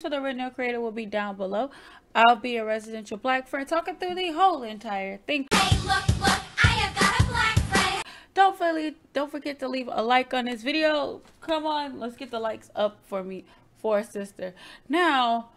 to the original creator will be down below. I'll be a residential black friend talking through the whole entire thing. Hey, look, look, I have got a black friend. Don't forget, don't forget to leave a like on this video. Come on, let's get the likes up for me, for a sister. Now,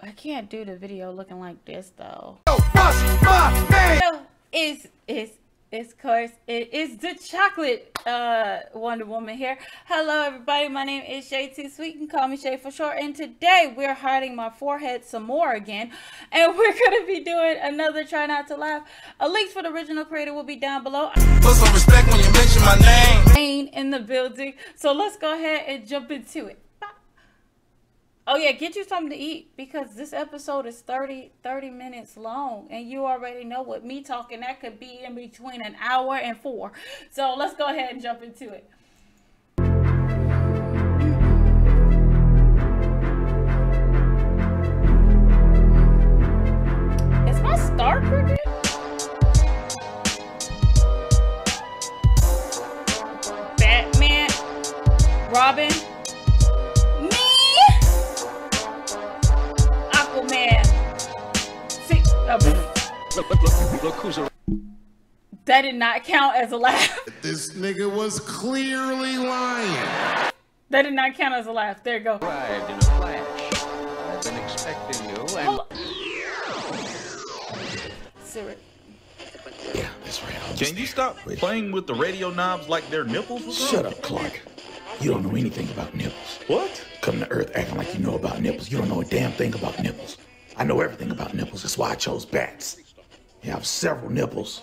I can't do the video looking like this though. No, it's it's it's course it is the chocolate uh Wonder Woman here. Hello everybody, my name is Shay Too Sweet. You can call me Shay for short. And today we're hiding my forehead some more again. And we're gonna be doing another try not to laugh. A link for the original creator will be down below. Put some respect when you mention my name. In the building. So let's go ahead and jump into it. Oh yeah, get you something to eat because this episode is 30 30 minutes long and you already know what me talking that could be in between an hour and 4. So let's go ahead and jump into it. Is my star Look, look, look, look who's around. that did not count as a laugh. This nigga was clearly lying. That did not count as a laugh. There you go. arrived in a flash. I've been expecting you, and Hold Siri. Yeah, that's right. I'll Can you stop playing with the radio knobs like they're nipples? Shut up, Clark. You don't know anything about nipples. What? Come to Earth acting like you know about nipples. You don't know a damn thing about nipples. I know everything about nipples. That's why I chose bats. You have several nipples.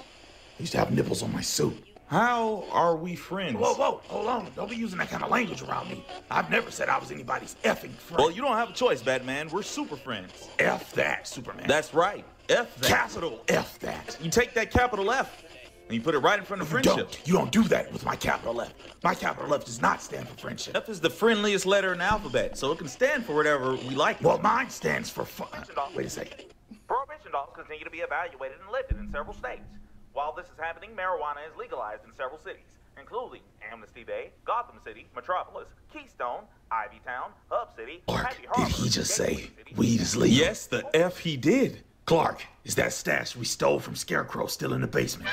I used to have nipples on my suit. How are we friends? Whoa, whoa, hold on. Don't be using that kind of language around me. I've never said I was anybody's effing friend. Well, you don't have a choice, Batman. We're super friends. F that, Superman. That's right. F that. capital F that. You take that capital F and you put it right in front of You friendship. don't. You don't do that with my capital F. My capital F does not stand for friendship. F is the friendliest letter in the alphabet, so it can stand for whatever we like. Well, mine stands for fun. Wait a second. Prohibition laws continue to be evaluated and lifted in several states. While this is happening, marijuana is legalized in several cities, including Amnesty Bay, Gotham City, Metropolis, Keystone, Ivy Town, Hub City, Clark, Happy Harbor, did Harbor, he just say City, weed is legal? yes, the F he did. Clark, is that stash we stole from Scarecrow still in the basement?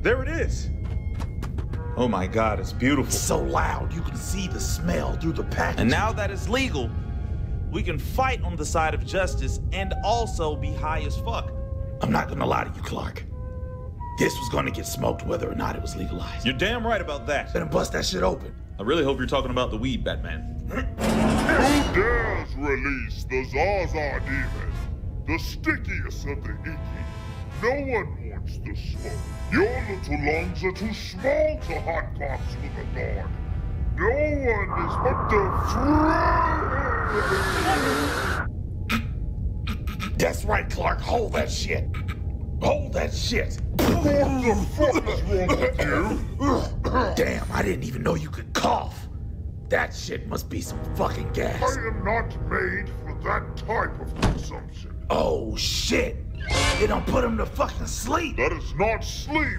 There it is. Oh my God, it's beautiful. It's so loud you can see the smell through the package. And now that it's legal, we can fight on the side of justice and also be high as fuck. I'm not gonna lie to you, Clark. This was gonna get smoked whether or not it was legalized. You're damn right about that. Better bust that shit open. I really hope you're talking about the weed, Batman. Who dares release the Zaza demon? The stickiest of the icky. No one wants the smoke. Your little lungs are too small to hotbox with a guard. No one is but the That's right, Clark. Hold that shit. Hold that shit. What the fuck is wrong with you? Damn, I didn't even know you could cough. That shit must be some fucking I gas. am not made for that type of consumption. Oh shit. They don't put him to fucking sleep. That is not sleep.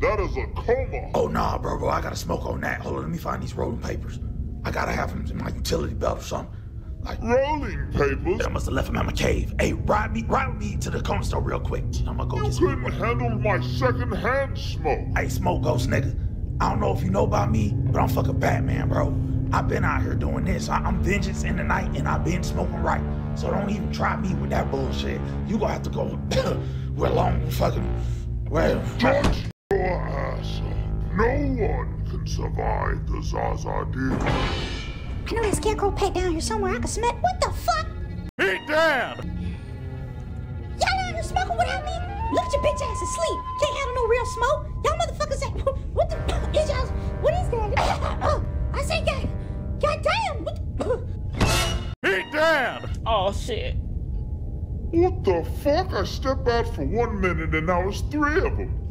That is a coma. Oh nah, bro, bro, I gotta smoke on that. Hold on, let me find these rolling papers. I gotta have them in my utility belt or something. Like, Rolling papers. I must have left them at my cave. Hey, ride me, ride me to the corner store real quick. I'm gonna go You get some. couldn't handle my secondhand smoke. Hey, smoke ghost nigga. I don't know if you know about me, but I'm fucking Batman, bro. I've been out here doing this. I- I'm vengeance in the night, and I've been smoking right. So don't even try me with that bullshit. You gonna have to go where long fucking where. Shut one can survive the Zaza demon. I know that scarecrow pet down here somewhere I can smell. What the fuck? Hey, Dad! Y'all out here smoking without me? Look at your bitch ass asleep. Can't handle no real smoke. Y'all motherfuckers say, what the is y'all? What is that? Oh, I say, God, God damn. What the, Hey, Dad! Oh shit. What the fuck? I step out for one minute and now it's three of them.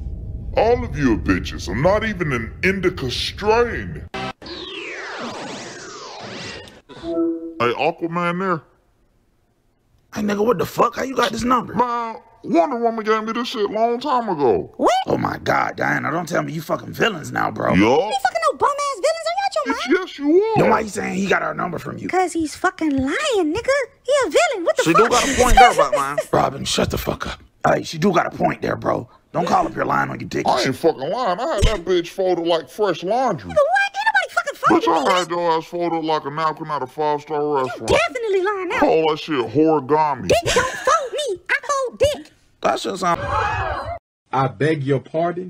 All of you are bitches. I'm not even an indica strain. Hey, Aquaman there? Hey nigga, what the fuck? How you got this number? Man, Wonder Woman gave me this shit long time ago. What? Oh my god, Diana, don't tell me you fucking villains now, bro. Yo. Yup. fucking no bum ass villains? Are y'all no, Bitch, yes, you are. Then why you saying he got our number from you? Cause he's fucking lying, nigga. He a villain. What the She fuck? do got a point there, but man. Robin, shut the fuck up. Hey, she do got a point there, bro. Don't call up your lying on your dick. I ain't fucking lying. I had that bitch folded like fresh laundry. Nigga, what? Ain't nobody fucking phone Bitch. I had your ass folded like a napkin at a five-star restaurant. Definitely lying now. Call that shit origami. Dick don't fold me. I hold dick. That shit sound. I beg your pardon.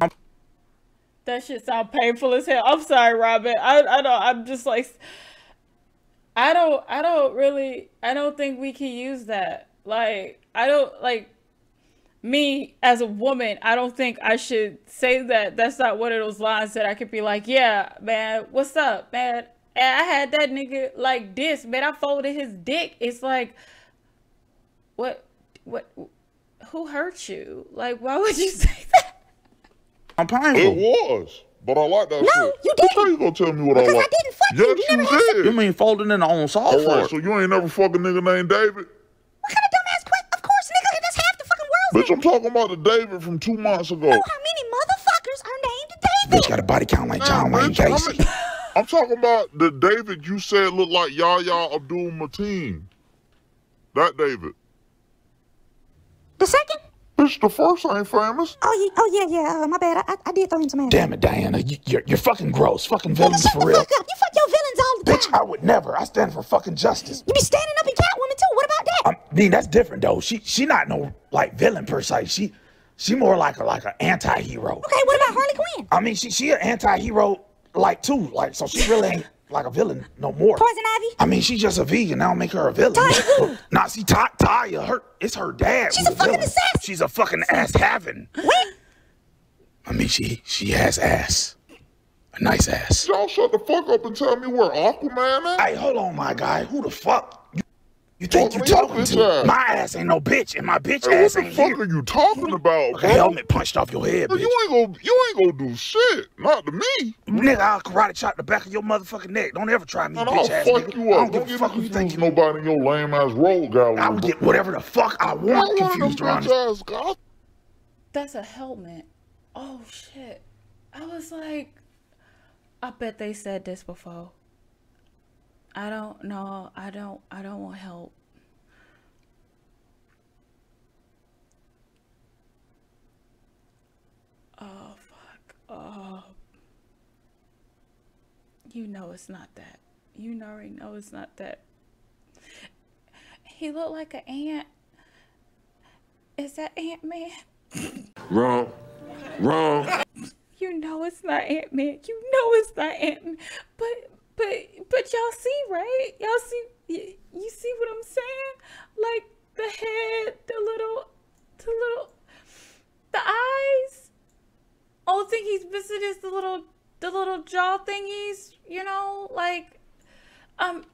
That shit sound painful as hell. I'm sorry, Robin. I I don't. I'm just like. I don't. I don't really. I don't think we can use that. Like I don't like. Me as a woman, I don't think I should say that. That's not one of those lines that I could be like, yeah, man, what's up, man? And I had that nigga like this, man. I folded his dick. It's like, what, what, who hurt you? Like, why would you say that? I'm It was. But I like that No, shit. you Bitch, How didn't. How you gonna tell me what I Because I like? didn't fuck you. Yes, You you, never had did. You mean folding in the on soft All right, for so you ain't never fuck a nigga named David? What kind of dumbass? Of Bitch, I'm talking about the David from two months ago. know how many motherfuckers are named David. Bitch got a body count like Nah, John Wayne bitch, Casey. I'm, I'm talking about the David you said looked like Yahya Abdul Mateen. That David. The second? Bitch, the first ain't famous. Oh, yeah, oh yeah, yeah. Uh, my bad. I, I, I did throw in some ass. Damn it, Diana. You, you're, you're fucking gross. Fucking Nigga, villains shut for the real. fuck up. You fuck your villains all the time. Bitch, I would never. I stand for fucking justice. You be standing up in Catwoman too. What about that? I mean, that's different though. She she not no like villain per se. She she more like a like an anti-hero. okay, what about Harley Quinn? I mean, she she an anti-hero like too. Like so, she really ain't like a villain no more. Poison Ivy? I mean, she's just a vegan. I don't make her a villain. Talia? Nah, see, Ty, Talia, her it's her dad. She's who's a fucking assassin. She's a fucking ass having. What? I mean, she she has ass, a nice ass. Y'all shut the fuck up and tell me where Aquaman at? Hey, hold on, my guy. Who the fuck? You, you think you Talking to talking to? ass. My ass ain't no bitch, and my bitch Hey, what the fuck here. are you talking about, A bro? helmet punched off your head, Nigga, bitch. You ain't gonna you ain't gonna do shit. Not to me. Nigga, I'll karate chop the back of your motherfucking neck. Don't ever try me, Man, bitch I'll ass fuck nigga. you I up. don't Don't give a fuck who you confused think you. nobody in your lame ass rogues gallery. I would get whatever the fuck I I want want them confused around. bitch. That's a helmet. Oh shit. I was like, I bet they said this before. I don't know. I don't. I don't want help. Oh fuck. Oh. You know it's not that. You already know it's not that. He looked like an ant. Is that Ant Man? Wrong. Wrong. You know it's not Ant Man. You know it's not Ant Man. But but but y'all see, right? Y'all see you, you see what I'm saying? Like the head, the little the little the eyes. Only thing he's missing is the little the little jaw thingies, you know, like um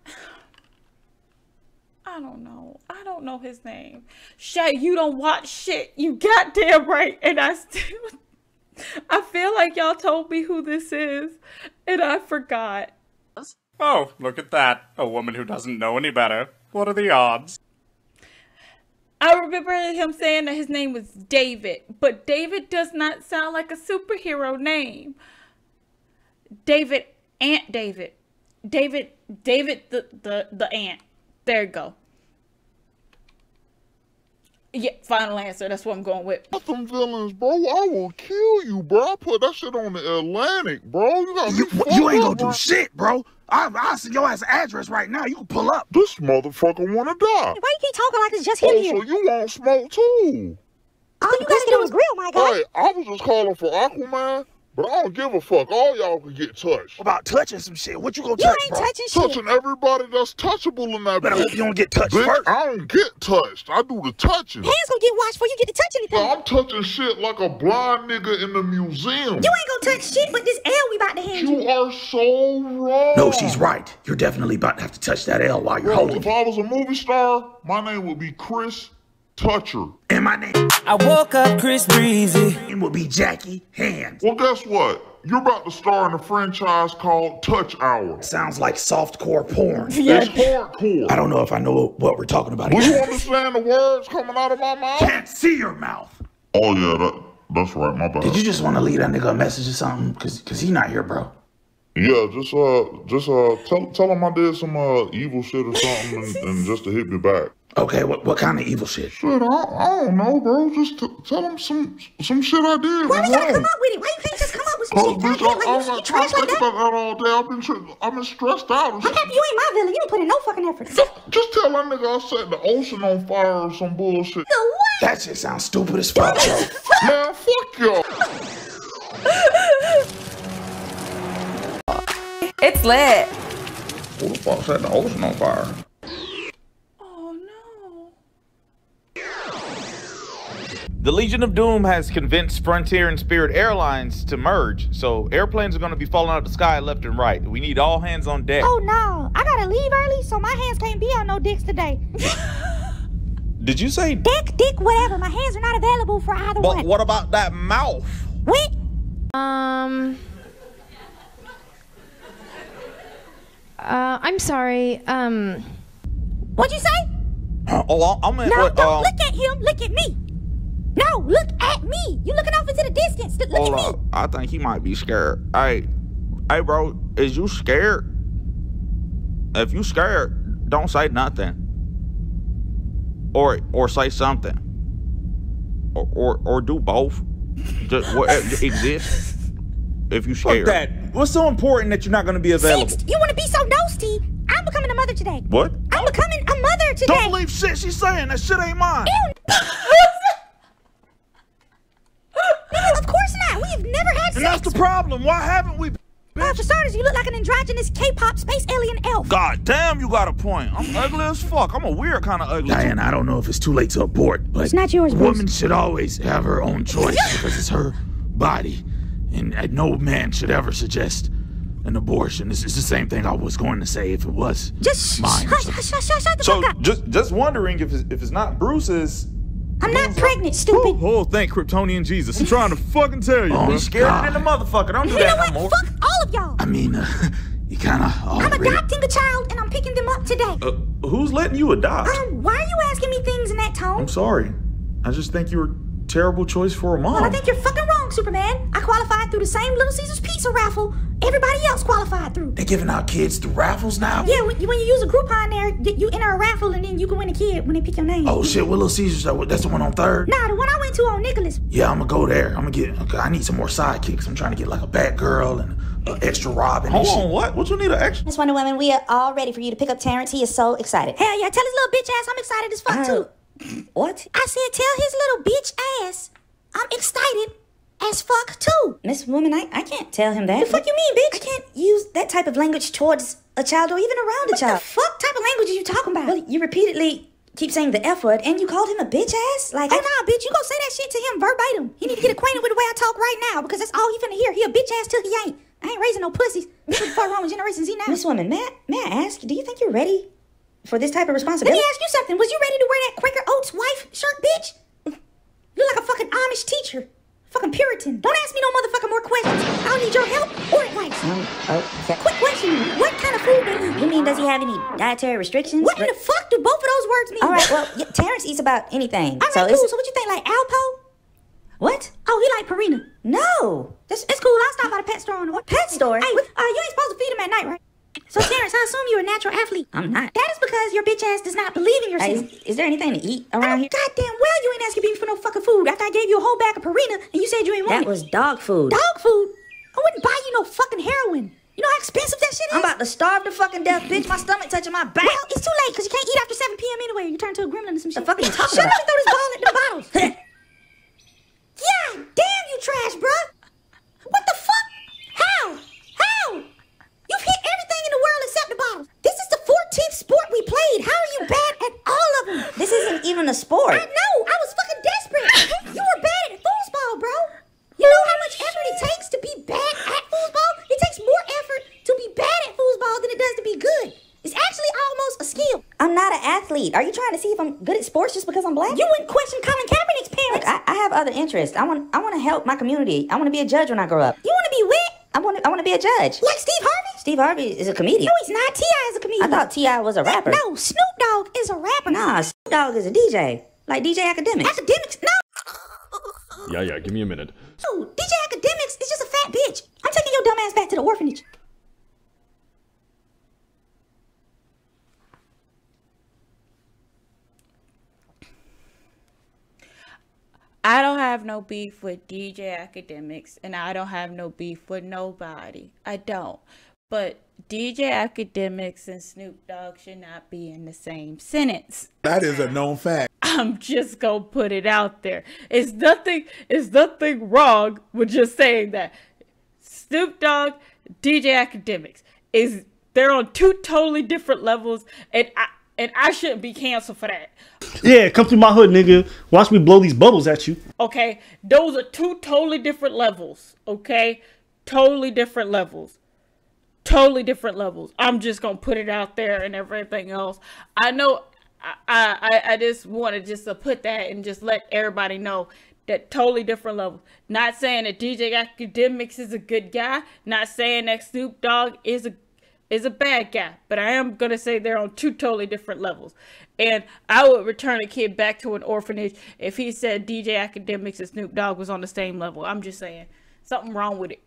I don't know. I don't know his name. Shay, you don't watch shit. You goddamn right. And I still I feel like y'all told me who this is, and I forgot. Oh, look at that. A woman who doesn't know any better. What are the odds? I remember him saying that his name was David, but David does not sound like a superhero name. David, Ant David. David, David the, the, the ant. There you go. Yeah, final answer. That's what I'm going with. Gotham villains, bro. I will kill you, bro. I put that shit on the Atlantic, bro. You got You, you ain't up, gonna do bro. shit, bro. I, I'll send your ass address right now. You can pull up. This motherfucker wanna die. Why you keep talking like it's just him Oh, here? so you want smoke too? All you gotta do is grill, my guy. Hey, I was just calling for Aquaman, but I don't give a fuck. All y'all can get touched. About touching some shit. What you gonna You touch, You ain't bro? touching shit. Touching everybody that's touchable in that Better hope you don't get touched Bitch, first. I don't get touched. I do the touching. Hands gonna get washed before you get to touch anything. Bro, I'm touching shit like a blind nigga in the museum. You ain't gonna touch shit but this L we about to hand you. You are so wrong. No, she's right. You're definitely about to have to touch that L while you're Bro, holding if it. I was a movie star, my name would be Chris Toucher. And my name I woke up Chris Breezy. And will be Jackie Hands. Well, guess what? You're about to star in a franchise called Touch Hour. Sounds like softcore porn. It's hardcore. I don't know if I know what we're talking about. Do you understand the words coming out of my mouth? Can't see your mouth. Oh yeah, that that's right. My bad. Did you just want to leave that nigga a message or something? Cause, cause he not here, bro. Yeah, just uh, just uh, tell tell him I did some uh evil shit or something, and, and just to hit me back. Okay, what what kind of evil shit? Shit, I, I don't know, bro. Just t- tell him some some shit I did. Why was we gotta come up with it? Why you can't just come up with some shit? bitch, Goddamn, I, like, I you, was you like trying trash to like think that? about that all day. I've been tri- I've been stressed out. and I'm happy you ain't my villain. You don't put in no fucking effort. Just tell that nigga I set the ocean on fire or some bullshit. The what? That shit sounds stupid as fuck, bro. Man, fuck y'all. It's lit. Who the fuck set the ocean on fire? Oh no. The Legion of Doom has convinced Frontier and Spirit Airlines to merge, so airplanes are going to be falling out of the sky left and right. We need all hands on deck. Oh no, I gotta leave early, so my hands can't be on no dicks today. Did you say? Dick, dick, whatever. My hands are not available for either But one. But what about that mouth? Wait. Um. Uh, I'm sorry. Um. What'd you say? Oh, I'm in. No, what, don't um, look at him. Look at me. No, look at me. You looking off into the distance. Look Hold at me. up. I think he might be scared. Hey, hey, bro, is you scared? If you scared, don't say nothing. Or or say something. Or or, or do both. Just what exists. If you Fuck scared. that. What's so important that you're not going to be available? Since you want to be so nosy, I'm becoming a mother today. What? I'm becoming a mother today. Don't believe shit she's saying. That shit ain't mine. Nigga, of course not. We've never had And that's sex. the problem. Why haven't we? Uh, for starters, you look like an androgynous K-pop space alien elf. God damn, you got a point. I'm ugly as fuck. I'm a weird kind of ugly. Diane, I don't know if it's too late to abort, but It's not yours, a Bruce. woman should always have her own choice because it's her body, and no man should ever suggest an abortion. It's, it's the same thing I was going to say if it was Just mine. hush, shut the So fuck just just wondering if it's, if it's not Bruce's. I'm not pregnant, stupid. Oh, thank Kryptonian Jesus. I'm trying to fucking tell you. Oh, bro. He's scared than a motherfucker. Don't do You know that what? no more. Fuck all of y'all. I mean, uh, you kind of I'm adopting a child and I'm picking them up today. Uh, who's letting you adopt? Um, why are you asking me things in that tone? I'm sorry. I just think you're a terrible choice for a mom. Well, I think you're fucking wrong, Superman. I qualified through the same Little Caesars pizza raffle everybody else qualified through. They're giving out kids through raffles now. Yeah, when you, when you use a Groupon there, you enter a raffle and then you can win a kid when they pick your name. Oh shit, Little Caesars. That's the one on third. Nah, the one I went to on Nicholas. Yeah, I'm gonna go there. I'm gonna get. Okay, I need some more sidekicks. I'm trying to get like a Batgirl and an extra Robin. Hold on, what? What you need an extra? Miss Wonder Woman, we are all ready for you to pick up Terrence. He is so excited. Hell yeah, tell his little bitch ass I'm excited as fuck too. What? I said tell his little bitch ass I'm excited as fuck too. Miss Woman, I, I can't tell him that. The fuck you mean, bitch? I can't use that type of language towards a child or even around a What child. the fuck type of language are you talking about? Well, you repeatedly keep saying the F word and you called him a bitch ass? Like, Oh nah, bitch, you gonna say that shit to him verbatim. He need to get acquainted with the way I talk right now because that's all he finna hear. He a bitch ass till he ain't. I ain't raising no pussies. What the fuck wrong with Generation Z now? Miss Woman, may I, may I ask, do you think you're ready for this type of responsibility. Let me ask you something. Was you ready to wear that Quaker Oats wife shirt, bitch? You look like a fucking Amish teacher. Fucking Puritan. Don't ask me no motherfucking more questions. I don't need your help or advice. Um, okay. Quick question. What kind of food they eat? You mean, does he have any dietary restrictions? What in the fuck do both of those words mean? All right, well, yeah, Terrence eats about anything. All right, so cool. it's- So what you think, like Alpo? What? Oh, he like Purina. No. That's it's cool. I'll stop by the pet store on the way. Pet store? Hey, uh, you ain't supposed to feed him at night, right? So, Terrence, I assume you're a natural athlete. I'm not. That is because your bitch ass does not believe in Hey, yourself. is, is there anything to eat around know here? goddamn well you ain't asking me for no fucking food after I gave you a whole bag of Purina and you said you ain't want That it. was dog food. dog food. I wouldn't buy you no fucking heroin. You know how expensive that shit is? I'm about to starve to fucking death, bitch. My stomach touching my back. Well, it's too late because you can't eat after 7 p.m. anyway. You turn to a gremlin or some shit. The fuck are you talking Shut about? up and throw this ball at the bottles. yeah, damn you trash, bruh. What the fuck? How? How? You've hit everything in the world except the bottles. This is the 14th sport we played. How are you bad at all of them? This isn't even a sport. I know. I was fucking desperate. you were bad at foosball, bro. You know how much effort it takes to be bad at foosball? It takes more effort to be bad at foosball than it does to be good. It's actually almost a skill. I'm not an athlete. Are you trying to see if I'm good at sports just because I'm black? You wouldn't question Colin Kaepernick's Look, parents. I, I have other interests. I want I want to help my community. I want to be a judge when I grow up. you want to be wet? I want to I want to be a judge. Like Steve Harvey? Steve Harvey is a comedian. No, he's not. T.I. is a comedian. I thought T.I. was a rapper. No, Snoop Dogg is a rapper. Nah, Snoop Dogg is a DJ, like DJ Akademiks. Akademiks? No. Yeah, yeah, give me a minute. No, DJ Akademiks is just a fat bitch. I'm taking your dumb ass back to the orphanage. have no beef with DJ Akademiks, and I don't have no beef with nobody. I don't. But DJ Akademiks and Snoop Dogg should not be in the same sentence. That is a known fact. I'm just gonna put it out there. It's nothing. It's nothing wrong with just saying that. Snoop Dogg, DJ Akademiks is they're on two totally different levels, and I and I shouldn't be canceled for that. Yeah, come through my hood, nigga. Watch me blow these bubbles at you. Okay, those are two totally different levels. Okay, totally different levels. Totally different levels. I'm just gonna put it out there and everything else. I know. I I, I just just to put that and just let everybody know that totally different levels. Not saying that DJ Akademiks is a good guy. Not saying that Snoop Dogg is a is a bad guy, but I am gonna say they're on two totally different levels. And I would return a kid back to an orphanage if he said DJ Akademiks and Snoop Dogg was on the same level. I'm just saying something wrong with it.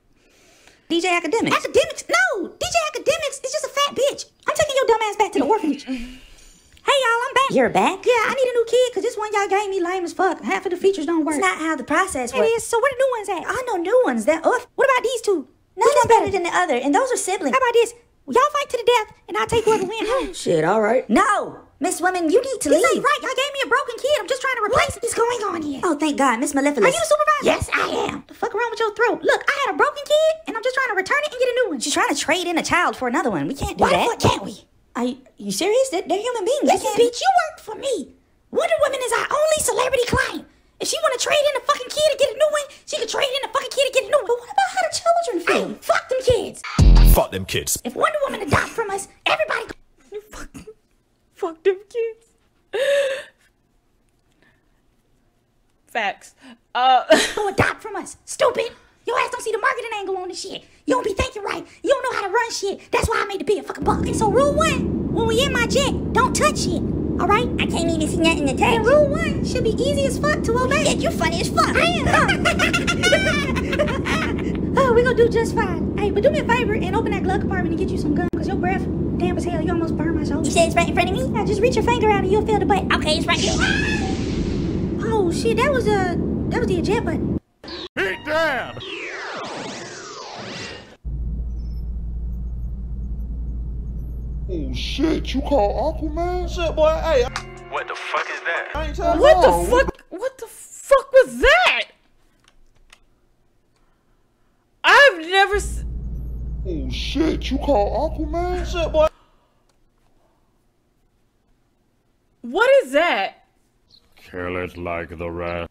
DJ Akademiks. Akademiks? No, DJ Akademiks is just a fat bitch. I'm taking your dumb ass back to the orphanage. Hey y'all, I'm back. You're back? Yeah, I need a new kid because this one y'all gave me lame as fuck. Half of the features don't work. It's not how the process works. is. So where the new ones at? I know new ones. They're off. What about these two? None Which is one's better than the other, and those are siblings. How about this? Y'all fight to the death, and I'll take whoever wins. Oh, shit, all right. No, Miss Women, you need to This leave. ain't right. Y'all gave me a broken kid. I'm just trying to replace it. What's going on here? Oh, thank God, Miss Maleficent. Are you the supervisor? Yes, I am. The fuck wrong with your throat? Look, I had a broken kid, and I'm just trying to return it and get a new one. She's trying to trade in a child for another one. We can't do Why that. fuck can't we? Are you, you serious? They're, they're human beings. Listen, They can't- bitch, you work for me. Wonder Woman is our only celebrity client. If she want to trade in a fucking kid to get a new one, she can trade in a fucking kid to get a new one. But what about how the children feel? Fuck them kids. Fuck them kids. If Wonder Woman adopt from us, everybody. Fuck them kids. Facts. Uh, go adopt from us. Stupid. Your ass don't see the marketing angle on this shit. You don't be thinking right. You don't know how to run shit. That's why I made the big fucking buck. Okay, so rule one, when we in my jet, don't touch shit. All right? I can't even see nothing to touch. And rule one should be easy as fuck to obey. Yeah, you funny as fuck. I am. oh, we gonna do just fine. Hey, but do me a favor and open that glove compartment and get you some gum, cause your breath damn as hell. You almost burned my shoulder. You said it's right in front of me? Yeah, just reach your finger out and you'll feel the butt. Okay, it's right here. Oh shit, that was uh that was the eject button. Shit, you call Aquaman? Shit, boy, hey. What the fuck is that? I ain't telling what the fuck? What the fuck was that? I've never. S- Oh shit, you call Aquaman? Shit, boy. what is that? Kill it like the rest.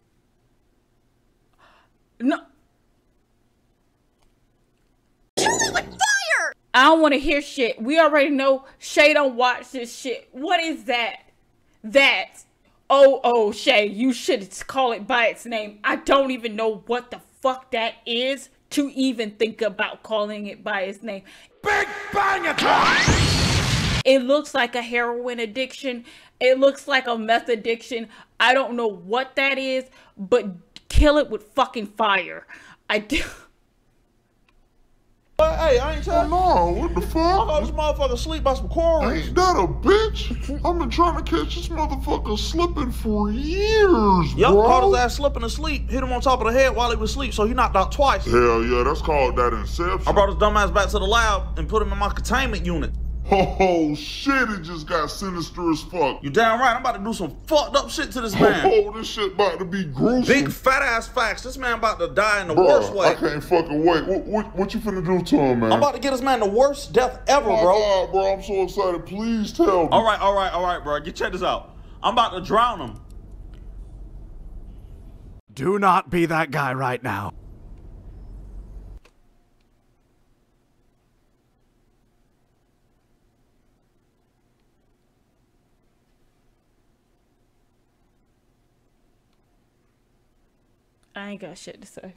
No. I don't want to hear shit. We already know Shay don't watch this shit. What is that? That. Oh, oh, Shay, you should call it by its name. I don't even know what the fuck that is to even think about calling it by its name. Big bang attack! It looks like a heroin addiction. It looks like a meth addiction. I don't know what that is, but kill it with fucking fire. I do. Hey, I ain't telling oh, No, what the fuck? I thought this motherfucker sleep by some quarries. Ain't that a bitch? I've been trying to catch this motherfucker slipping for years, Yup, bro. caught his ass slipping asleep, hit him on top of the head while he was asleep, so he knocked out twice. Hell yeah, that's called that inception. I brought his dumb ass back to the lab and put him in my containment unit. Oh shit, it just got sinister as fuck. You damn right, I'm about to do some fucked up shit to this man. Oh, this shit about to be gruesome. Big fat ass facts. This man about to die in the Bruh, worst way. I can't fucking wait. What, what, what you finna do to him, man? I'm about to get this man the worst death ever, Oh my bro. God, bro, I'm so excited. Please tell me. All right, all right, all right, bro. Get check this out. I'm about to drown him. Do not be that guy right now. I ain't got shit to say.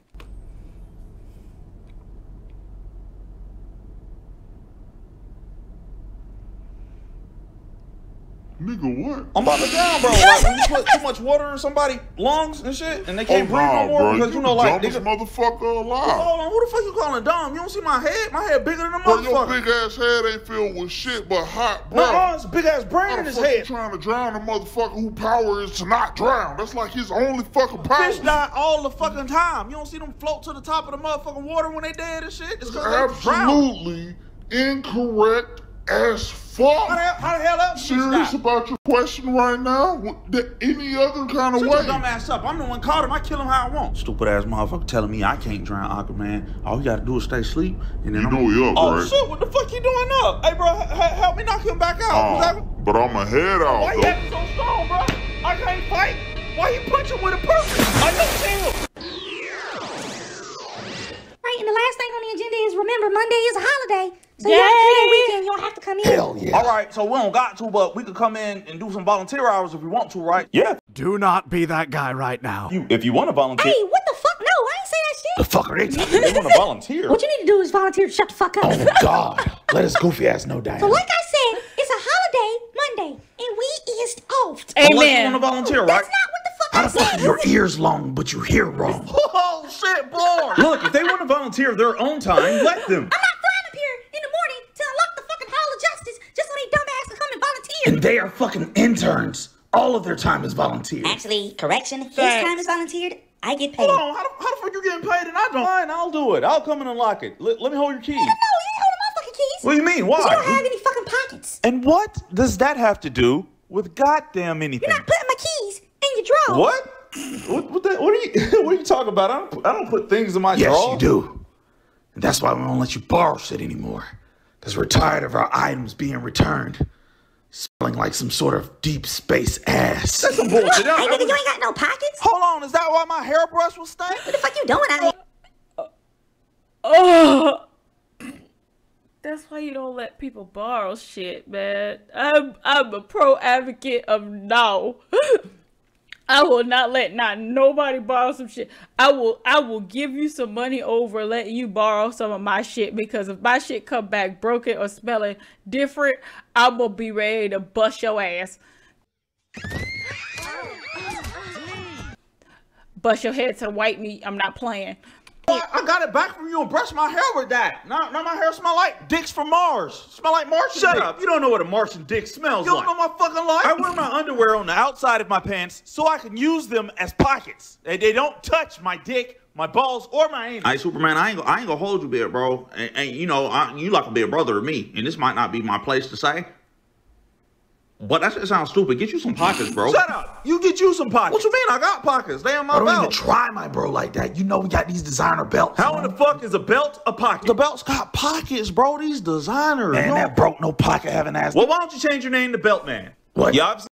Nigga, what? I'm about to drown, bro. Like when you put too much water in somebody's lungs and shit, and they oh, can't oh, breathe nah, no more bro. because you know, like, nigga, motherfucker alive. hold on, who the fuck you calling dumb? You don't see my head? My head bigger than a Bro, your motherfucker. big ass head ain't filled with shit but hot, bro. No, it's big ass brain How in his fuck you head. trying to drown a motherfucker who power is to not drown? That's like his only fucking power. Fish die all the fucking time. You don't see them float to the top of the motherfucking water when they dead and shit. It's because they drown. Absolutely incorrect as fuck. How the, hell- how the hell else Serious die? about your question right now? What- the- Any other kind of Shut way? your dumb ass up. I'm the one caught him. I kill him how I want. Stupid ass motherfucker telling me I can't drown Aquaman. All you gotta do is stay asleep. And then You I'm- know he up, oh, right? shit, what the fuck you doing up? Hey, bro, h- h- help me knock him back out. 'cause uh, I- but I'm a head out, Why you though. acting so strong, bro? I can't fight. Why you punching with a purpose? I know chill. Right, and the last thing on the agenda is remember Monday is a holiday. So Yay! you have weekend, you don't have to come in. Hell yeah. All right, so we don't got to, but we could come in and do some volunteer hours if we want to, right? Yeah. Do not be that guy right now. You, if you want to volunteer, Hey, what the fuck? No, I ain't say that shit. The fuck are they talking if you want to volunteer. What you need to do is volunteer to shut the fuck up. Oh God. Let us goofy ass know, Diana. So like I said, it's a holiday Monday, and we is off. Unless you want to volunteer, right? That's not what the fuck How I the fuck said. are your ears long, but you hear wrong? Oh shit, boy! Look, if they want to volunteer their own time, let them. And they are fucking interns. All of their time is volunteer. Actually, correction, his Facts. time is volunteered. I get paid. Hold on, how the, how the fuck you getting paid and I don't? Fine, I'll do it. I'll come in and lock it. Let, let me hold your keys. No, you ain't holding my fucking keys. What do you mean? 'Cause You don't have any fucking pockets. And what does that have to do with goddamn anything? You're not putting my keys in your drawer. What? What? What, the, what are you? What are you talking about? I don't. put- I don't put things in my Yes, drawer. you do. And that's why we won't let you borrow shit anymore. Because we're tired of our items being returned. Smelling like some sort of deep space ass. That's some bullshit. Hey, nigga, you ain't got no pockets? Hold on, is that why my hairbrush was stank? What the fuck you doing out here? Oh. That's why you don't let people borrow shit, man. I'm I'm a pro advocate of no. I will not let not nobody borrow some shit. I will I will give you some money over letting you borrow some of my shit because if my shit come back broken or smelling different, I'm gonna be ready to bust your ass. Bust your head to white meat. I'm not playing. I, I got it back from you and brushed my hair with that. Now, now my hair smell like dicks from Mars. Smell like Martian Shut up. You don't know what a Martian dick smells you like. You don't know my fucking life. I wear my underwear on the outside of my pants so I can use them as pockets. They, they don't touch my dick, my balls, or my anus. Hey, Superman, I ain't, gonna- I ain't gonna hold you, bit, bro. And, and you know, I, you like to be a brother of me, and this might not be my place to say. But that shit sounds stupid. Get you some pockets, bro. Shut up. You get you some pockets. What you mean? I got pockets. They on my I don't belt. even try my bro like that. You know we got these designer belts. How in the fuck is a belt a pocket? The belt's got pockets, bro. These designers. Man, you know? that broke no pocket having ass. Well, why don't you change your name to Beltman? What? Yeah, obviously.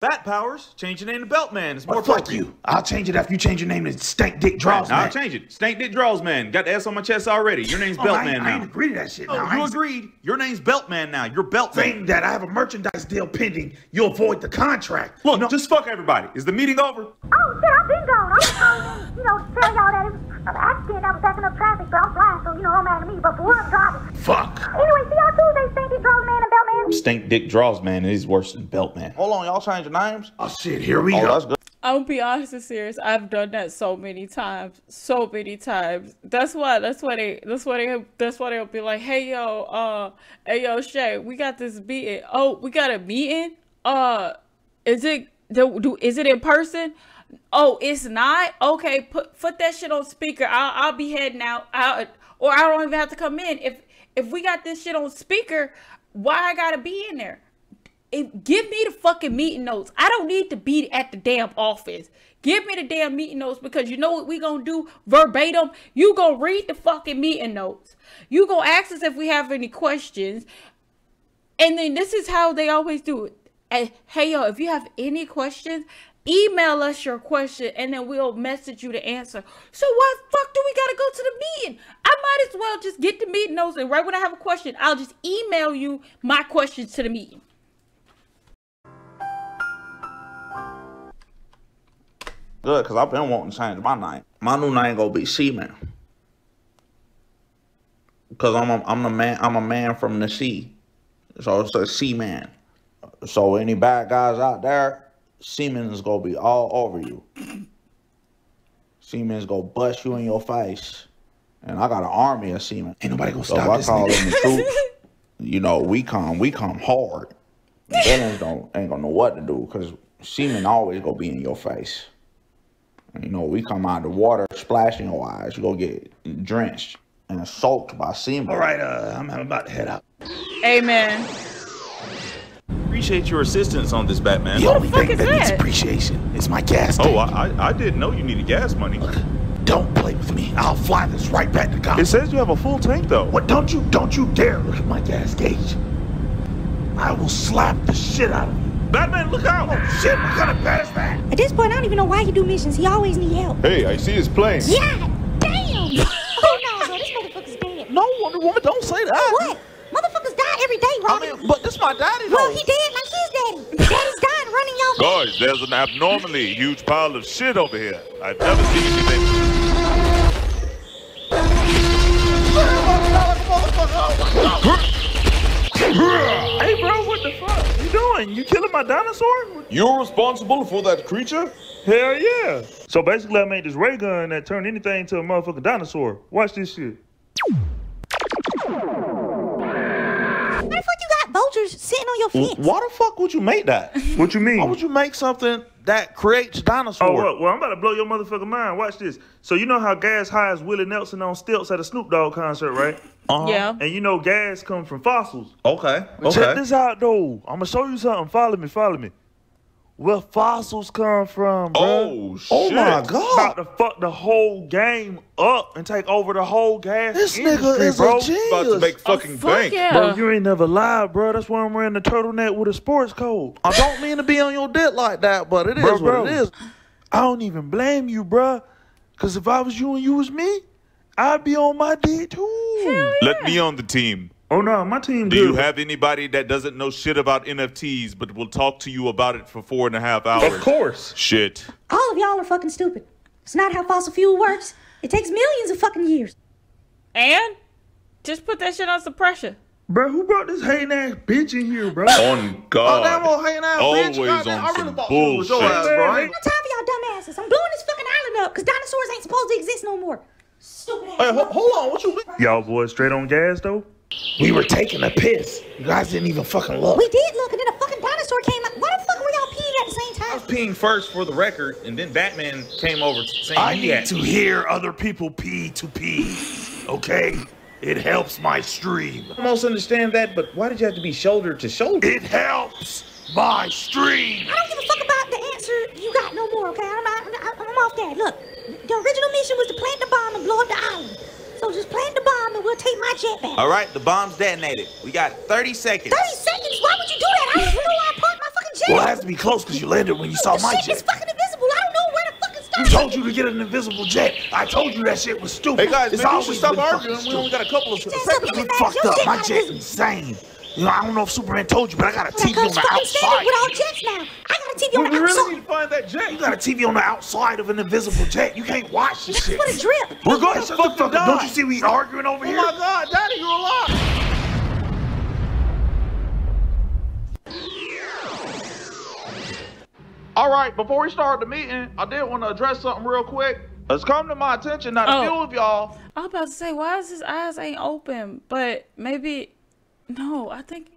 Fat powers. Change your name to Beltman. It's more Well, fuck you. I'll change it after you change your name to Stank Dick Draws. Now I'll change it. Stank Dick Draws Man. Got the S on my chest already. Your name's Oh, I Beltman ain't, I ain't now. agree to that shit. Oh, now. I you agreed. Your name's Beltman now. You're Beltman. saying that I have a merchandise deal pending. You'll avoid the contract. Look, just fuck everybody. Is the meeting over? Oh, shit, I've been gone. I was calling, you know, to tell y'all that it was an accident. I was backing up traffic, but I'm blind, so, you know, don't matter to me. But for what I'm driving. Fuck. Anyway, see y'all Tuesday, Stinky Draws Man and Bellman. Stink Dick Draws Man is worse than Beltman. Hold on, y'all change your names? Oh shit, here we Oh, go. that's good. I'm gonna be honest and serious. I've done that so many times, so many times. That's why. That's why they. That's why they. That's why they'll be like, "Hey yo, uh, hey yo, Shay, we got this meeting. Oh, we got a meeting. Uh, is it do, do is it in person? Oh, it's not. Okay, put put that shit on speaker. I'll I'll be heading out. I'll, or I don't even have to come in. If if we got this shit on speaker, why I gotta be in there? If, give me the fucking meeting notes. I don't need to be at the damn office. Give me the damn meeting notes because you know what we gonna do verbatim. You gonna read the fucking meeting notes. You gonna ask us if we have any questions, and then this is how they always do it. And, hey yo, if you have any questions, email us your question, and then we'll message you the answer. So why the fuck do we gotta go to the meeting? I might as well just get the meeting notes, and right when I have a question, I'll just email you my questions to the meeting. Good, because I've been wanting to change my name. My new name gonna be Seaman. Because I'm a, I'm a man I'm a man from the sea. So it's a Seaman. So any bad guys out there, semen is gonna be all over you. Semen's gonna bust you in your face. And I got an army of semen. Ain't nobody gonna so stop if I this call nigga. them the troops, you know, we come, we come hard. The villains don't ain't gonna know what to do because semen always gonna be in your face. And, you know, we come out of the water splashing your eyes, you gonna get drenched and soaked by semen. All right, uh, I'm, I'm about to head out. Amen. Appreciate your assistance on this, Batman. The only thing is that needs appreciation is my gas Oh, tank. I, I, I didn't know you needed gas money. Don't play with me. I'll fly this right back to God. It says you have a full tank, though. What? Don't you? Don't you dare look at my gas gauge. I will slap the shit out of you. Batman, look out! Oh shit! What kind of bat is that? At this point, I don't even know why he do missions. He always need help. Hey, I see his plane. Yeah, damn. oh no, bro, this motherfucker's dead. No, Wonder Woman, don't say that. What? Motherfuckers die every day, I mean, but this my daddy well, he dead like his daddy. Daddy's dying running y'all. Guys, there's an abnormally huge pile of shit over here. I've never seen anything. Hey, bro, what the fuck? You doing? You killing my dinosaur? You're responsible for that creature? Hell yeah. So basically, I made this ray gun that turned anything to a motherfucking dinosaur. Watch this shit. Got vultures sitting on your fence? Why the fuck would you make that? What you mean? Why would you make something that creates dinosaurs? Oh, well, well, I'm about to blow your motherfucking mind. Watch this. So you know how Gas hires Willie Nelson on stilts at a Snoop Dogg concert, right? Uh-huh. Yeah. And you know gas comes from fossils. Okay. But Check this out, though. I'm gonna show you something. Follow me. Follow me. Where fossils come from, bro? Oh, oh, shit. Oh my god. About to fuck the whole game up and take over the whole gas This industry, nigga is bro. a genius. About to make fucking Fuck bank. yeah. Bro, you ain't never lied, bro. That's why I'm wearing the turtleneck with a sports coat. I don't mean to be on your dick like that, but it is Bro, what bro. it is. I don't even blame you, bro. Cause if I was you and you was me, I'd be on my dick too. Yeah. Let me on the team. Oh no, my team Do good. you have anybody that doesn't know shit about NFTs but will talk to you about it for four and a half hours? Of course. Shit. All of y'all are fucking stupid. It's not how fossil fuel works. It takes millions of fucking years. And just put that shit on some pressure. Bro, who brought this hating ass bitch in here, bro? On oh, God. Oh, damn old hating ass bitch. Always on I really some thought you was your bullshit. ass, bro. I I'm ain't- not time for y'all dumbasses. I'm blowing this fucking island up because dinosaurs ain't supposed to exist no more. Stupid ass. Hey, ho- hold on. What you mean? Y'all boys straight on gas though? We were taking a piss. You guys didn't even fucking look. We did look, and then a fucking dinosaur came out. Why the fuck were y'all peeing at the same time? I was peeing first for the record, and then Batman came over saying I need to hear other people pee to pee. Okay? It helps my stream. I almost understand that, but why did you have to be shoulder to shoulder? It helps my stream. I don't give a fuck about the answer you got no more, okay? I'm, I'm, I'm off that. Look, the original mission was to plant the bomb and blow up the island. So just plant the bomb and we'll take my jet back. All right, the bomb's detonated. We got 30 seconds. 30 seconds? Why would you do that? I don't even know where I parked my fucking jet. Well, it has to be close because you landed when you saw the my shit is jet. fucking invisible. I don't know where the fucking Who stuff told you to get an invisible jet? I told you that shit was stupid. Hey guys, It's maybe we always should stop fucking arguing. We only got a couple of seconds. up You in the fucked up. My jet's insane. You know, I don't know if Superman told you, but I got a TV on comes the fucking standard outside. with all jets now. I got a TV on We the really need to find that jet. You got a TV on the outside of an invisible jet. You can't watch this That's shit. for the drip. We're going to Shut shut the the fuck fuck up. up. Don't you see we arguing over Oh here? Oh my God, Daddy, you're alive. All right, before we start the meeting, I did want to address something real quick. It's come to my attention that Oh. a few of y'all I'm about to say, why is his eyes ain't open? But maybe, no, I think,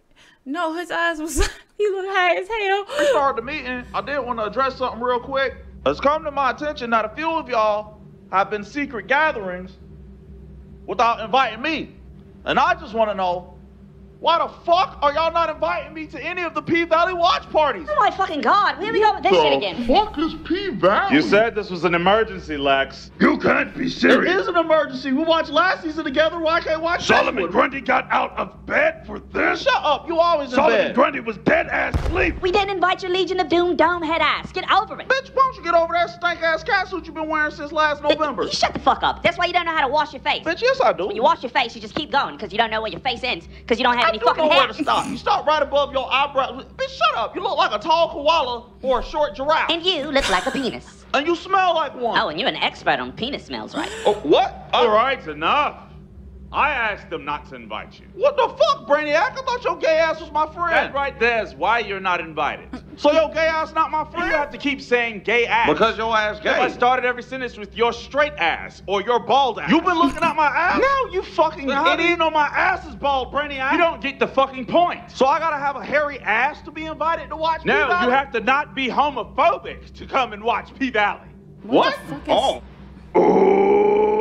no, his eyes was, he looked high as hell. we started the meeting, I did want to address something real quick. It's come to my attention that a few of y'all have been secret gatherings without inviting me. And I just want to know, why the fuck are y'all not inviting me to any of the P Valley watch parties? Oh my fucking god, here we go with this shit again. fuck is P Valley? You said this was an emergency, Lex. You can't be serious. is an emergency. We watched last season together. Why can't watch this Solomon one? Grundy got out of bed for this? Shut up. You always in Solomon bed. Grundy was dead ass asleep. We didn't invite your Legion of Doom dome head ass. Get over it. Bitch, why don't you get over that stank ass catsuit you've been wearing since last November? You shut the fuck up. That's why you don't know how to wash your face. Bitch, yes I do. When you wash your face, you just keep going because you don't know where your face ends because you don't have I any do fucking know hair. where to stop. You stop right above your eyebrows. Bitch, shut up. You look like a tall koala or a short giraffe. And you look like a penis. And you smell like one. Oh, and you're an expert on penis smells, right? Oh, what? All right, enough. I asked them not to invite you. What the fuck, Brainiac? I thought your gay ass was my friend. That right there is why you're not invited. So your gay ass not my friend? You have to keep saying gay ass. Because your ass gay. I started every sentence with your straight ass or your bald ass. You've been looking at my ass? No, you fucking Then how do idiot. you know my ass is bald, Brainiac? You don't get the fucking point. So I gotta have a hairy ass to be invited to watch No, P-Valley? you have to not be homophobic to come and watch P Valley. What? Oh.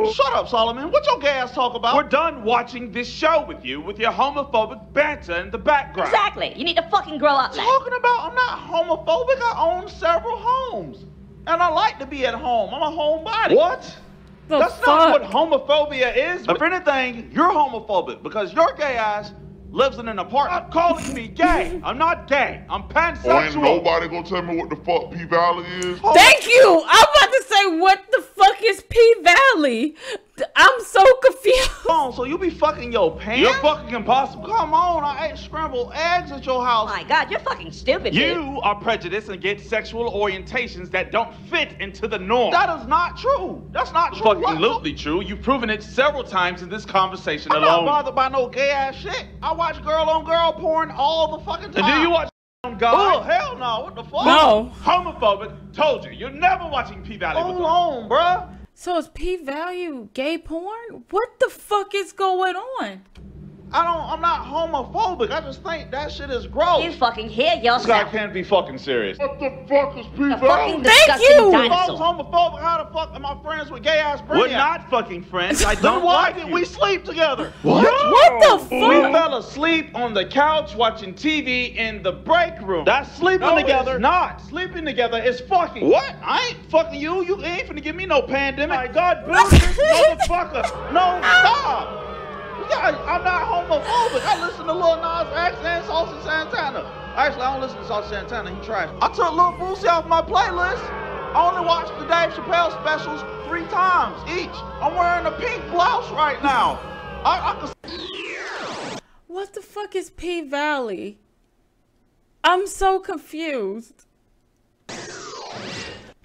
Shut up, Solomon. What your gay ass talk about? We're done watching this show with you with your homophobic banter in the background. Exactly. You need to fucking grow up, lad. talking about? I'm not homophobic. I own several homes. And I like to be at home. I'm a homebody. What? The That's fuck? not what homophobia is. If anything, you're homophobic because your gay ass lives in an apartment. Stop calling me gay. I'm not gay. I'm Or ain't pansexual. nobody gonna tell me what the fuck P Valley is? Thank you. I'm about to say, what the fuck is P Valley? I'm so confused. Come on, so you be fucking your pants? You're fucking impossible. Come on, I ate scrambled eggs at your house. My God, you're fucking stupid, dude. You are prejudiced and get sexual orientations that don't fit into the norm. That is not true. That's not true. fucking absolutely true. You've proven it several times in this conversation alone. I'm not alone. bothered by no gay ass shit. I watch girl on girl porn all the fucking time. And do you watch on Oh God? hell no! What the fuck? No. Homophobic. Told you. You're never watching P Valley. Hold on, bruh. So is P Value gay porn? What the fuck is going on? I don't. I'm not homophobic. I just think that shit is gross. You fucking hear This guy yourself. can't be fucking serious. What the fuck is P A Valley? fucking Thank disgusting you. If I was dinosaur. homophobic, how the fuck am I friends with gay ass We're not fucking friends. I don't why like did you. we sleep together? What What the fuck? We fell asleep on the couch watching TV in the break room. That's sleeping No, together. it's not sleeping together. It's fucking. What? I ain't fucking you. You ain't finna give me no pandemic. My God, Bill, this motherfucker. No, stop. Yeah, I'm not homophobic. I listen to Lil Nas X and Saucy Santana. Actually, I don't listen to Saucy Santana. He trash. I took Lil Boosie off my playlist. I only watched the Dave Chappelle specials three times each. I'm wearing a pink blouse right now. I, I can What the fuck is P Valley? I'm so confused.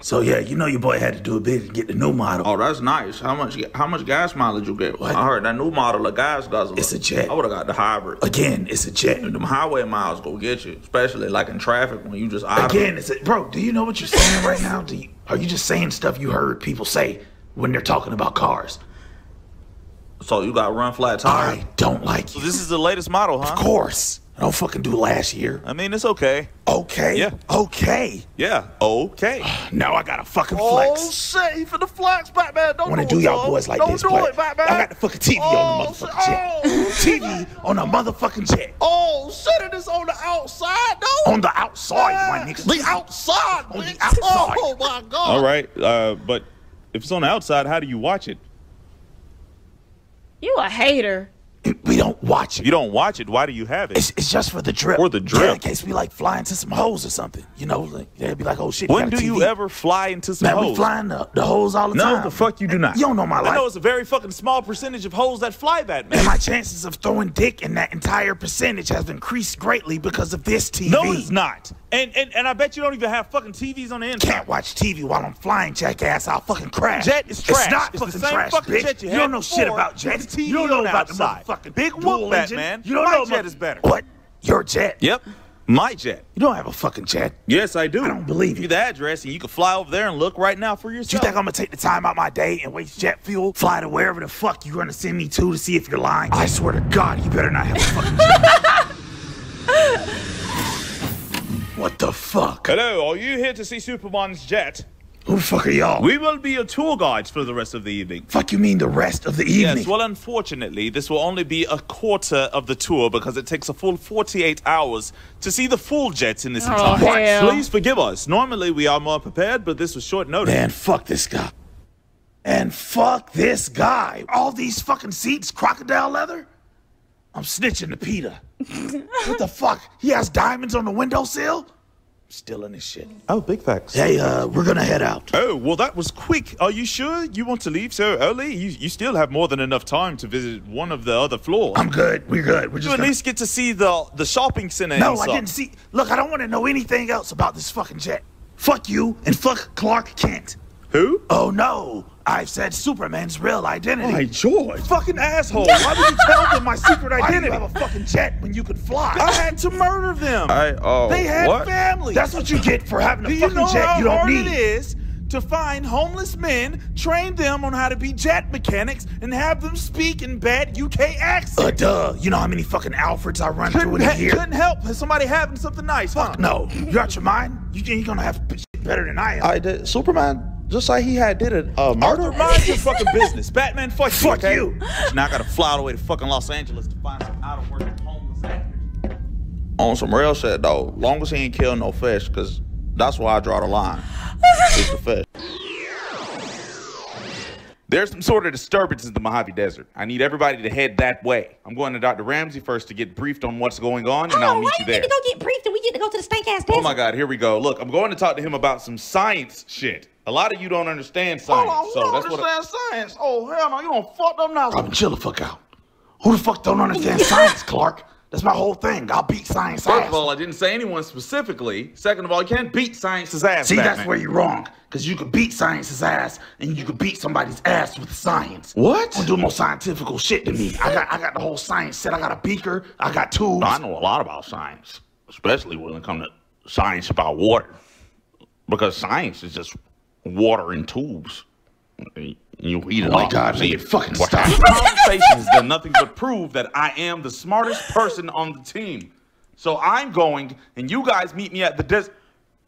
So yeah, you know your boy had to do a bit to get the new model. Oh, that's nice. How much? How much gas mileage you get? What? I heard that new model of gas guzzler. It's a jet. I would have got the hybrid. Again, it's a jet. Them highway miles go get you, especially like in traffic when you just idle. Again, it's a, bro. Do you know what you're saying right now? Do you, are you just saying stuff you heard people say when they're talking about cars? So you got run flat tires. I don't like So you. this is the latest model, huh? Of course. I don't fucking do last year. I mean, it's okay. Okay. Yeah. Okay. Yeah, okay. Now I got to fucking flex. Oh shit, he for the flex, Batman. Don't want to do do y'all boys like Don't this. do but it, Batman. I got the fucking TV on the Oh, shit. motherfucking jet. TV on the motherfucking jet. Oh shit, it is on the outside, though. On the outside, my nigga. The outside, On the outside. Oh my god. All right, uh, but if it's on the outside, how do you watch it? You a hater. We don't watch it. You don't watch it. Why do you have it? It's, it's just for the drip. For the drip. Yeah, in case we like fly into some holes or something. You know, like, they'd be like, oh shit. when got do you ever fly into some Man, we holes? flying the, the holes all the no, time. the fuck you do not. You don't know my life. I know it's a very fucking small percentage of holes that fly that, man. And my chances of throwing dick in that entire percentage has increased greatly because of this TV. No, it's not. And, and and I bet you don't even have fucking TVs on the inside. Can't watch TV while I'm flying, jackass. I'll fucking crash. Jet is trash. It's not It's the fucking same trash, fucking bitch. jet you you don't know shit about jets. the TV you don't know on the about outside. the motherfucking Big dual whoop that, man. You don't My know jet about- is better. What? Your jet? Yep. My jet. You don't have a fucking jet. Yes, I do. I don't believe you you. the address and you can fly over there and look right now for yourself. You think I'm gonna take the time out my day and waste jet fuel, fly to wherever the fuck you're gonna send me to to see if you're lying? I swear to God, you better not have a fucking jet. what the fuck? Hello, are you here to see Superman's jet? Who the fuck are y'all? We will be your tour guides for the rest of the evening. fuck you mean the rest of the evening? Yes, well, unfortunately, this will only be a quarter of the tour because it takes a full 48 hours to see the full jets in this Oh, entire. hell. Please forgive us. Normally, we are more prepared, but this was short notice. Man, fuck this guy. And fuck this guy. All these fucking seats, crocodile leather? I'm snitching to Peter. What the fuck? He has diamonds on the windowsill? I'm stealing this shit. Oh, big facts. Hey, uh, we're gonna head out. Oh, well, that was quick. Are you sure you want to leave so early? You, you still have more than enough time to visit one of the other floors. I'm good. We're good. We're you just at gonna... least get to see the the shopping center. No, and I didn't see. Look, I don't want to know anything else about this fucking jet. Fuck you and fuck Clark Kent. Who? Oh no! I've said Superman's real identity. My George. Fucking asshole. Why would you tell them my secret Why do identity? you have a fucking jet when you could fly? I had to murder them. I, oh, They had what? families. That's what you get for having a Do you fucking know jet how you don't hard need. it is to find homeless men, train them on how to be jet mechanics, and have them speak in bad UK accents? Uh, duh. You know how many fucking Alfreds I run couldn't, through in a he- year? couldn't help somebody having something nice, huh? No, you out your mind? You think you're gonna have shit better than I am? I did. Superman, just like he had did it. Uh, murder. Mind your fucking business. Batman, fuck, you. Fuck okay? you. Now I gotta fly all the way to fucking Los Angeles to find some out of work homeless actors. On some real shit though, long as he ain't kill no fish, cause that's why I draw the line. It's the fish. There's some sort of disturbance in the Mojave Desert. I need everybody to head that way. I'm going to Dr. Ramsey first to get briefed on what's going on, and Hold I'll on, meet why you you there. get to go get briefed and we get to go to the stank ass desert? Oh my God, here we go. Look, I'm going to talk to him about some science shit. A lot of you don't understand science, Hold on, so that's don't what. I- understand science. Oh hell no, you don't fuck them now. Robin, chill the fuck out. Who the fuck don't understand science, Clark? That's my whole thing. I'll beat science First ass. of all, I didn't say anyone specifically. Second of all, you can't beat science's ass. See, Batman. that's where you're wrong. Because you could beat science's ass and you could beat somebody's ass with science. What? Don't do more scientific shit to me. I got I got the whole science set. I got a beaker. I got tools. I know a lot about science, especially when it comes to science about water, because science is just water and tools. You eat it Oh my. God, it. fucking stop. This conversation has done nothing but prove that I am the smartest person on the team. So I'm going, and you guys meet me at the des.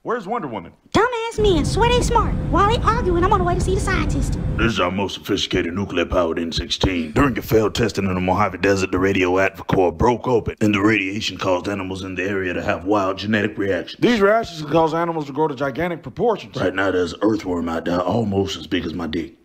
Where's Wonder Woman? Dumbass men swear they smart. While they arguing, I'm on the way to see the scientist. This is our most sophisticated nuclear powered N16. During a failed testing in the Mojave Desert, the radioactive core broke open, and the radiation caused animals in the area to have wild genetic reactions. These reactions can cause animals to grow to gigantic proportions. Right now, there's an earthworm out there almost as big as my dick.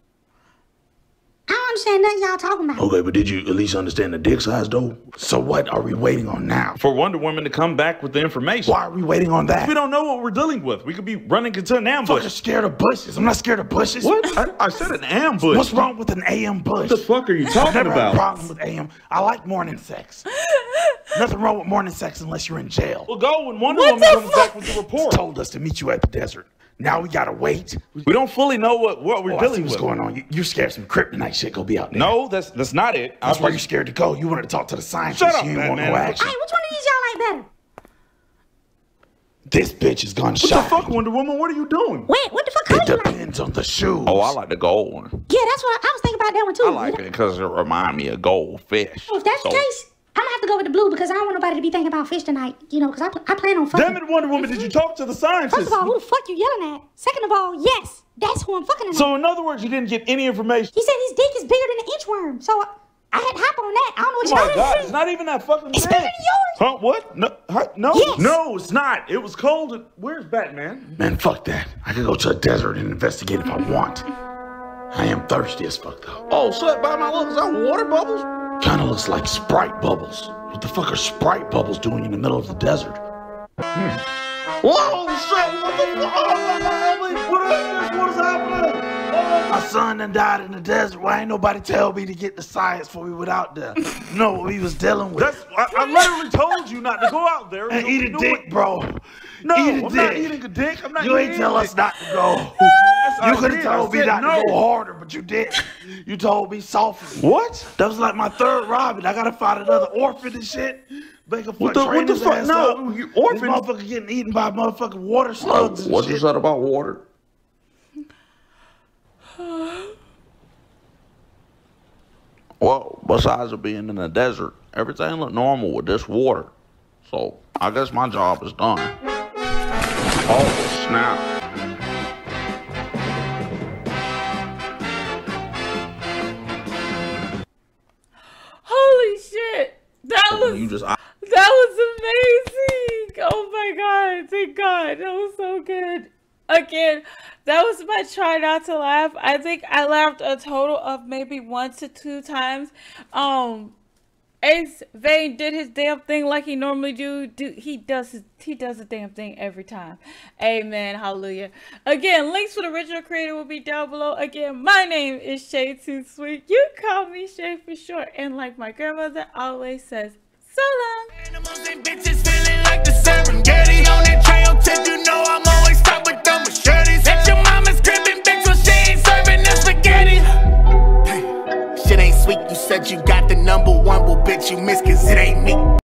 I don't understand nothing y'all talking about. Okay, but did you at least understand the dick size, though? So what are we waiting on now? For Wonder Woman to come back with the information. Why are we waiting on that? We don't know what we're dealing with. We could be running into an ambush. Fucking scared of bushes. I'm not scared of bushes. What? I, I said an ambush. What's wrong with an AM bush? What the fuck are you I've talking never had a about? problem with AM. I like morning sex. Nothing wrong with morning sex unless you're in jail. We'll go when Wonder What Woman the comes back with the report. Told us to meet you at the desert. Now we gotta wait. We don't fully know what, what we're Oh, I see dealing what's with. going on. You, you're scared some kryptonite shit go be out there. No, that's that's not it. That's I why was- you're scared to go. You wanted to talk to the scientists. Shut up, you didn't want man, no man. action. Hey, which one of these y'all like better? This bitch is gone What the shot. fuck, Wonder Woman? What are you doing? Wait, what the fuck It color you like? depends on the shoes. Oh, I like the gold one. Yeah, that's what I, I was thinking about that one too. I like it because it remind me of goldfish. Well, if that's So- the case, I'm gonna have to go with the blue because I don't want nobody to be thinking about fish tonight. You know, because I, pl- I plan on fucking. Damn it, Wonder Woman! Did you talk to the scientists? First of all, who the fuck you yelling at? Second of all, yes, that's who I'm fucking tonight. So in other words, you didn't get any information. he said his dick is bigger than an inchworm, so I, I had to hop on that. I don't know what Oh my y'all God! It's not even that fucking It's big. bigger than yours. Huh? What? No. Huh? No. Yes. No, it's not. It was cold. and- Where's Batman? Man, fuck that. I could go to a desert and investigate if I want. I am thirsty as fuck though. Oh, shit! By my look, is that water bubbles? Kinda looks like Sprite bubbles. What the fuck are Sprite bubbles doing in the middle of the desert? Hmm. Whoa, shit! What the fuck? Oh, is son done died in the desert. Why ain't nobody tell me to get the science for we went out there? You know what we was dealing with. That's. I, I literally told you not to go out there and eat a dick, it. bro. No, eat a I'm not eating a dick. I'm not. You ain't tell any us not to go. You could have did. I told me said not no. to go harder, but you did. You told me softly. What? That was like my third Robin. I gotta find another orphan and shit. Make a What the- what the fuck? No, up. you This orphan- motherfucker getting eaten by motherfucking water slugs. and What you shit. said about water? Well, besides it being in the desert, everything looked normal with this water. So I guess my job is done. Oh snap! Holy shit! That was You just I, that was amazing. Oh my god! Thank God, that was so good. Again, that was my try not to laugh. I think I laughed a total of maybe one to two times. Um, Ace Vane did his damn thing like he normally do. Do he does his, he does the damn thing every time. Amen. Hallelujah. Again, links for the original creator will be down below. Again, my name is Shay Too Sweet. You call me Shay for short. And like my grandmother always says, so long. You know I'm always top. That your mama's cribbing she ain't serving spaghetti. Shit ain't sweet, you said you got the number one, well, bitch, you miss, cause it ain't me.